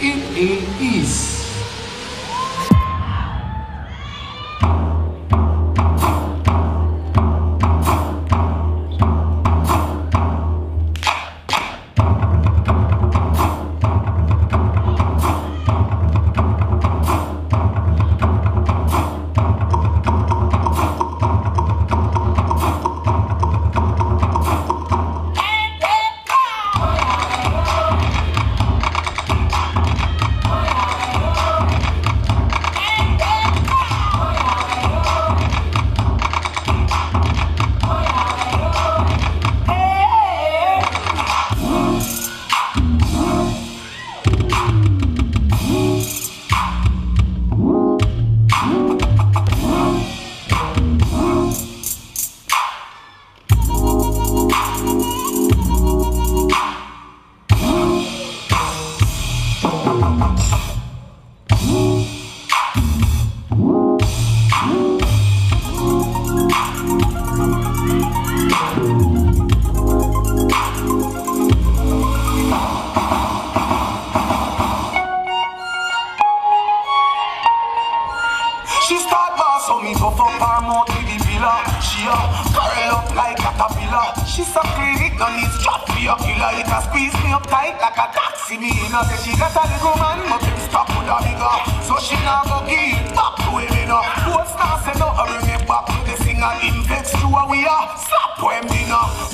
It is. is She start boss on me, go her mouth with the villa. She a uh, curl up like caterpillar. She so clean, it don't need strap for your killer. It a squeeze me up tight like a taxi. Me you know say she got a little man, but him stuck with a bigger. So she now go give back to him, you know. Both stars say no, I bring it back to the singer. Invest to a we are slap when dinner.